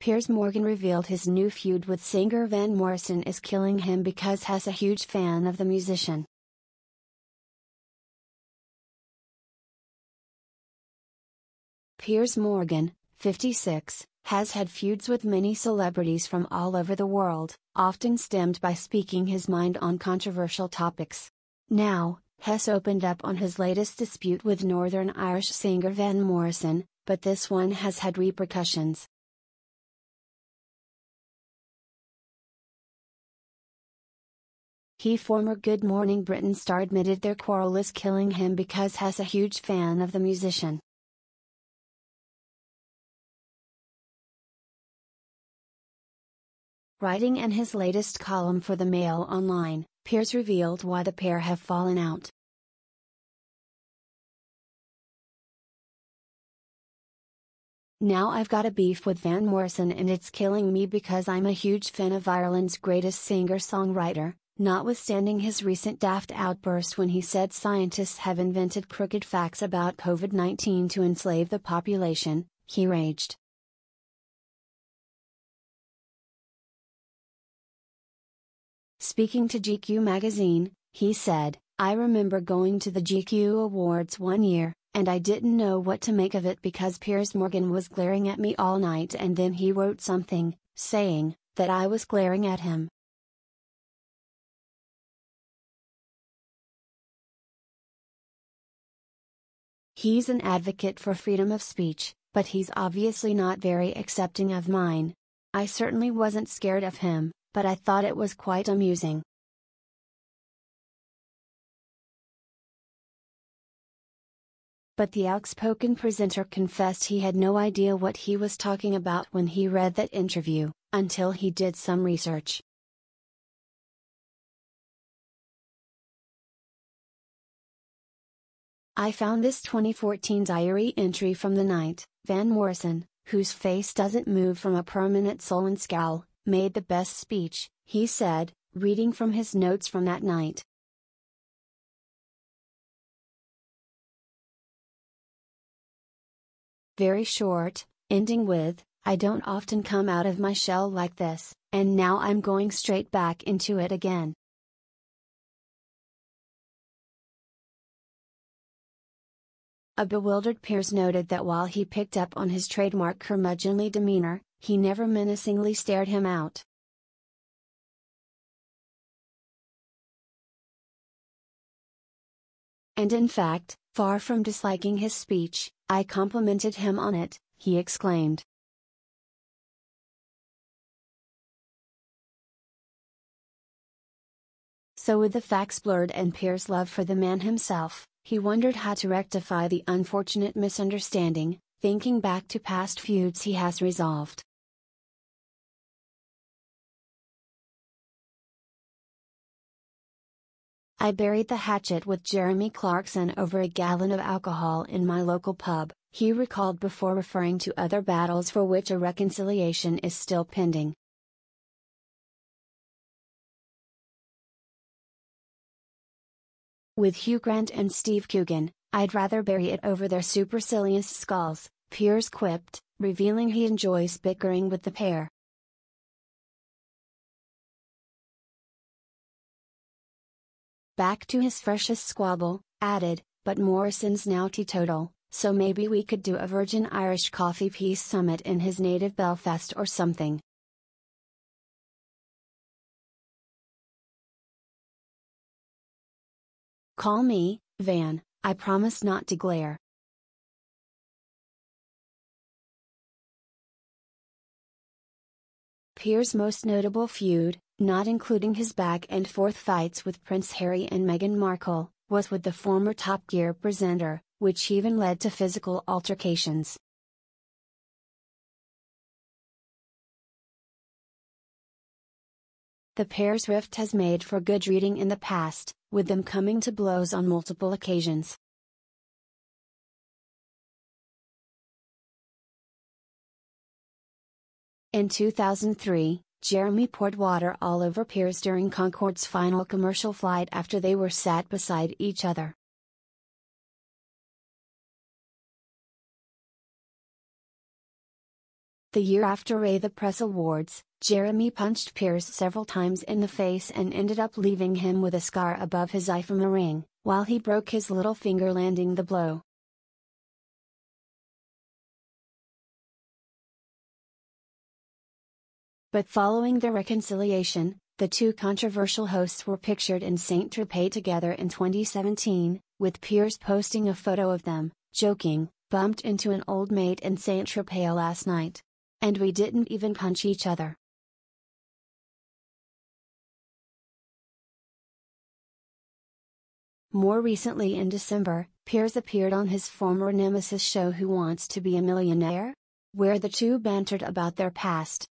Piers Morgan revealed his new feud with singer Van Morrison is killing him because has a huge fan of the musician. Piers Morgan, 56, has had feuds with many celebrities from all over the world, often stemmed by speaking his mind on controversial topics. Now, Hess opened up on his latest dispute with Northern Irish singer Van Morrison, but this one has had repercussions. He former Good Morning Britain star admitted their quarrel is killing him because Hess a huge fan of the musician. Writing in his latest column for the Mail Online, Piers revealed why the pair have fallen out. Now I've got a beef with Van Morrison and it's killing me because I'm a huge fan of Ireland's greatest singer-songwriter, notwithstanding his recent daft outburst when he said scientists have invented crooked facts about COVID-19 to enslave the population, he raged. Speaking to GQ magazine, he said, I remember going to the GQ Awards one year, and I didn't know what to make of it because Piers Morgan was glaring at me all night and then he wrote something, saying, that I was glaring at him. He's an advocate for freedom of speech, but he's obviously not very accepting of mine. I certainly wasn't scared of him but I thought it was quite amusing. But the outspoken presenter confessed he had no idea what he was talking about when he read that interview, until he did some research. I found this 2014 diary entry from the night, Van Morrison, whose face doesn't move from a permanent sullen scowl, made the best speech, he said, reading from his notes from that night. Very short, ending with, I don't often come out of my shell like this, and now I'm going straight back into it again. A bewildered Piers noted that while he picked up on his trademark curmudgeonly demeanor, he never menacingly stared him out. And in fact, far from disliking his speech, I complimented him on it, he exclaimed. So with the facts blurred and Piers' love for the man himself, he wondered how to rectify the unfortunate misunderstanding, thinking back to past feuds he has resolved. I buried the hatchet with Jeremy Clarkson over a gallon of alcohol in my local pub, he recalled before referring to other battles for which a reconciliation is still pending. With Hugh Grant and Steve Coogan, I'd rather bury it over their supercilious skulls, Piers quipped, revealing he enjoys bickering with the pair. Back to his freshest squabble, added, but Morrison's now teetotal, so maybe we could do a Virgin Irish Coffee Peace Summit in his native Belfast or something. Call me, Van, I promise not to glare. Piers' most notable feud, not including his back and forth fights with Prince Harry and Meghan Markle, was with the former Top Gear presenter, which even led to physical altercations. The pair's rift has made for good reading in the past, with them coming to blows on multiple occasions. In 2003, Jeremy poured water all over Piers during Concorde's final commercial flight after they were sat beside each other. The year after Ray the Press Awards, Jeremy punched Piers several times in the face and ended up leaving him with a scar above his eye from a ring, while he broke his little finger landing the blow. But following their reconciliation, the two controversial hosts were pictured in Saint Tropez together in 2017, with Piers posting a photo of them, joking, bumped into an old mate in Saint Tropez last night. And we didn't even punch each other. More recently in December, Piers appeared on his former nemesis show Who Wants to Be a Millionaire? Where the two bantered about their past,